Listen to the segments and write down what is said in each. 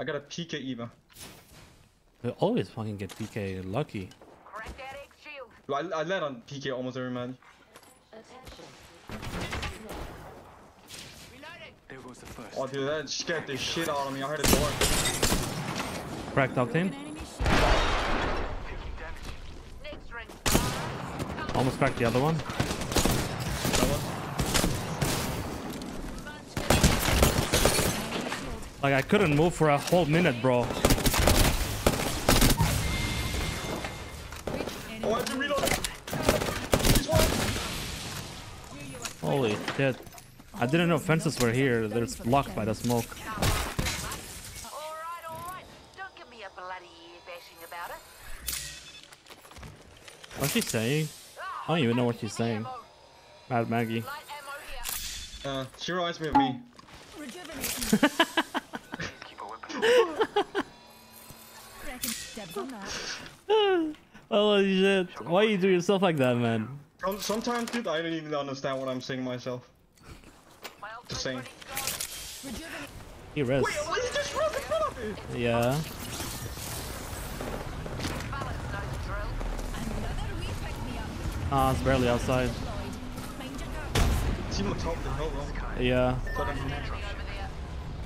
I got a PK Eva. They always fucking get PK lucky. That. I, I led on PK almost every match. Reloading. There goes the first. Oh, dude, that scared the shit out of me. I heard a door. Cracked Octane. Next ring. Almost cracked the other one. Like I couldn't move for a whole minute, bro. Oh, I have to reload. He's one. Holy shit. I didn't know fences were here. They're blocked by the smoke. Alright, alright. Don't give me a bloody ear bashing about it. What's she saying? I don't even know what she's saying. Mad Maggie. Light ammo here. Uh, she reminds me of me. Holy shit. Why you do yourself like that, man? Sometimes, dude, I don't even understand what I'm saying myself. Just saying. He rests. Wait, what? He just broke in front of me. Yeah. Ah, it's barely outside. Team on top of the hill, bro. Yeah. Enemy over there.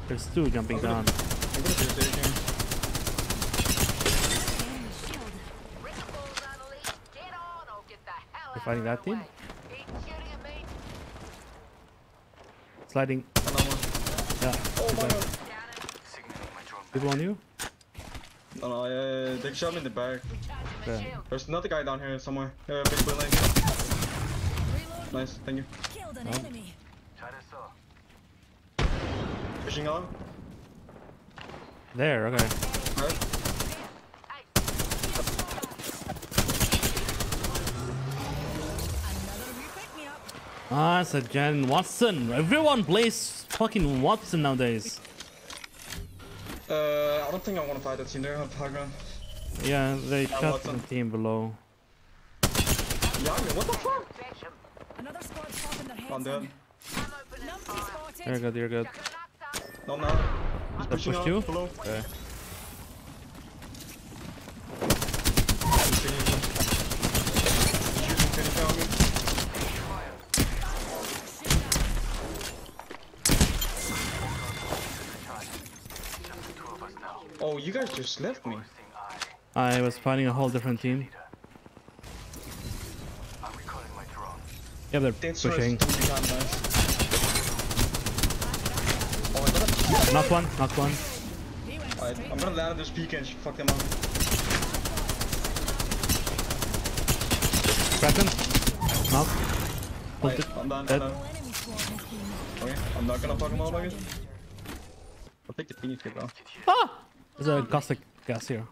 There's two jumping down. You're fighting that team? Sliding. Yeah. Oh my god. People on you? No, no, yeah, yeah. they shot me in the back. Okay. There's another guy down here somewhere. Yeah, big building. Nice, thank you. Killed an enemy. Pushing on. There, okay. Right. Another repick. Ah, it's a Jen Watson. Everyone plays fucking Watson nowadays. Uh, I don't think I want to fight that team. They have high ground. Yeah, they shot Watson. the team below. Yeah, I mean, what the fuck? Fetch him. Another squad popping their heads I'm dead. in. I'm opening Numpty fire. spotted. You're good, you're good. Chucking a knocked up. No, no. He's They pushing pushed on. you? Okay. He's finishing. Shooting, finishing on me. Two of us now. Oh, you guys just left me. I was fighting a whole different team. I'm recalling my drone. Yeah, they're That's pushing. Nice. Oh, I gotta. One, knocked one. He Alright, I'm gonna land on this peak and fuck them up. Cracked him. Knocked. Alright, Ulted. I'm done. I'm done. Whole enemy squad has been Okay, I'm not gonna fuck them up, I guess. I'll take the Phoenix kit though. Ah! There's a caustic gas here.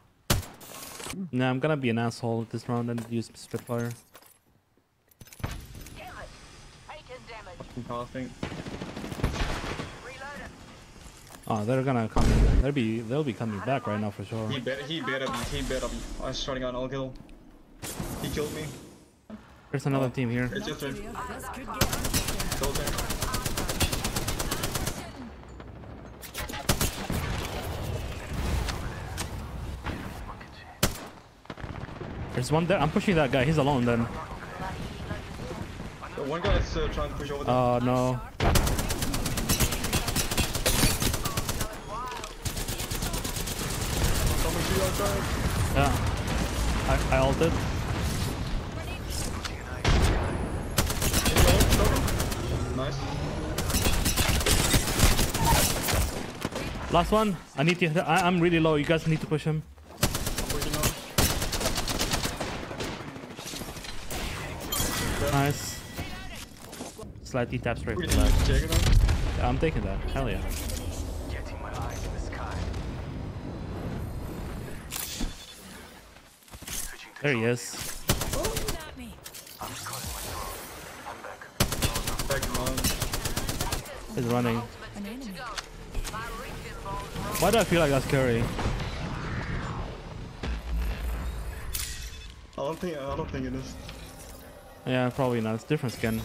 Nah, I'm gonna be an asshole this round and use Spitfire. Damn it. Taking damage. I'm passing. Reloading. Oh, they're gonna come in. They'll be they'll be coming back right now for sure. He better, he better be, he better be. I was starting on all kill. He killed me. There's another team here. It's your turn. This could get interesting. Go turn. There's one there. I'm pushing that guy. He's alone then. The one guy is uh, trying to push over. Oh no. Coming to Yeah. I, I ulted. Nice. Last one. I need to. I, I'm really low. You guys need to push him. Nice. Slightly tap straight I'm taking that. Hell yeah. Getting my eyes in the sky. Switching to There he drone. is. Shooting at me. I'm recalling my drone. I'm back. There he is. He's running. Why do I feel like that's Curry? I don't think I don't think it is. Yeah, probably not. It's different skin.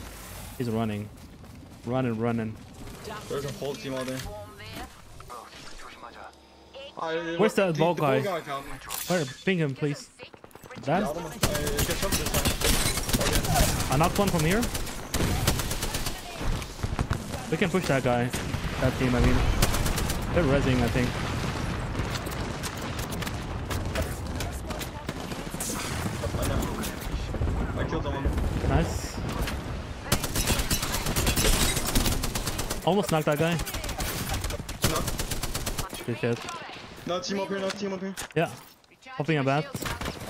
He's running. Running, running. There's a whole team out there. Where's that ball guy? guy Ping him, please. Yeah, I don't know. I get shot this time. Okay. I knocked one from here. We can push that guy. That team, I mean. They're rezzing, I think. I killed someone. Nice. Almost knocked that guy. No, Good shit. no team up here, no team up here. Yeah. Hoping a bat.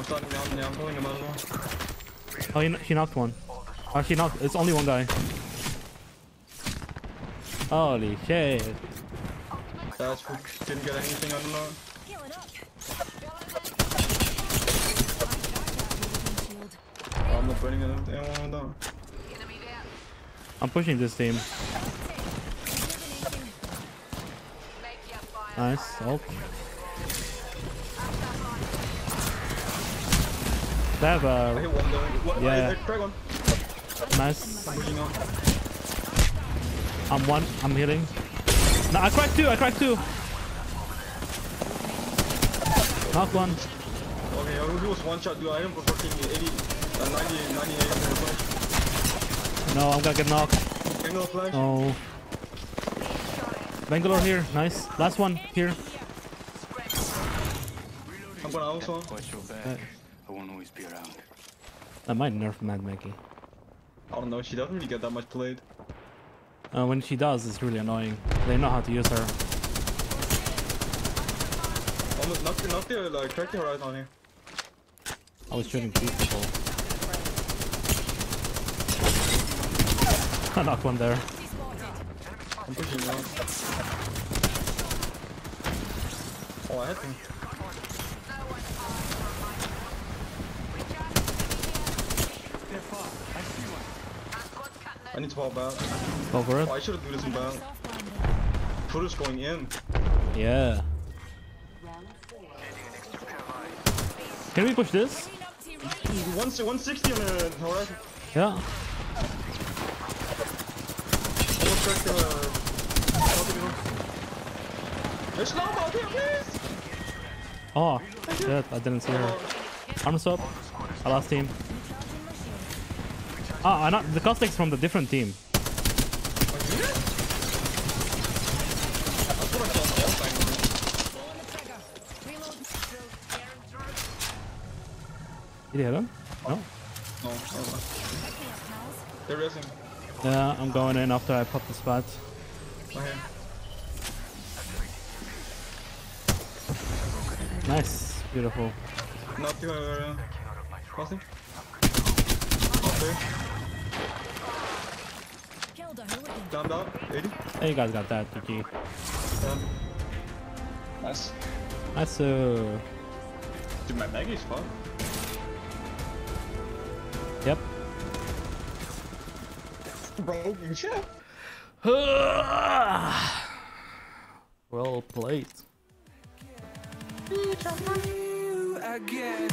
I'm down, yeah, I'm pulling him out. Oh, he, he knocked one. Oh, he knocked. It's only one guy. Holy shit. That's. Didn't get anything, I don't know. Healing up. Shield. Oh, I'm not putting it anyone down. Enemy there. I'm pushing this team. Make your fire. Nice. Oh. They have I a hit one though. What, Yeah. I hit Craig one. nice. I'm pushing out. I'm one. I'm healing. No, I cracked two. I cracked two. Knock one. Okay, I'll was one shot, dude. I hit him for fucking 80, uh, 90, 98 on the flash. No, I'm gonna get knocked. Angle flash. Oh. Bangalore here. Nice. Last one here. I'm gonna also. Watch your back. I won't always be around. I might nerf Mad Maggie. I don't know, she doesn't really get that much played. Uh, when she does, it's really annoying. They know how to use her. Almost knocked, knocked the, like, cracked the horizon on here. I was shooting two people. I knocked one there. I'm pushing now. Oh, I hit him. I need to pop out. Go for Oh, it. I should have do this in bound. Put going in. Yeah. Can we push this? One, 160 on the horizon. Yeah. Almost cracked the. Uh, There's no ball here, please! Oh, shit. I didn't see her. Arms up. Our last team. Ah, I not the Caustic's from the different team. That's what I thought all time. Did you hit him? No. No, no. They're racing. Yeah, I'm going in after I pop the spot. Okay. Nice. Beautiful. Not the uh, crossing. Okay, Killed a hooligan. Down, down, 80. Hey, you guys got that, GG. Done. Nice. Nice. Uh, Dude, my Maggie's fun. yep. Bro, you shit. well played. again.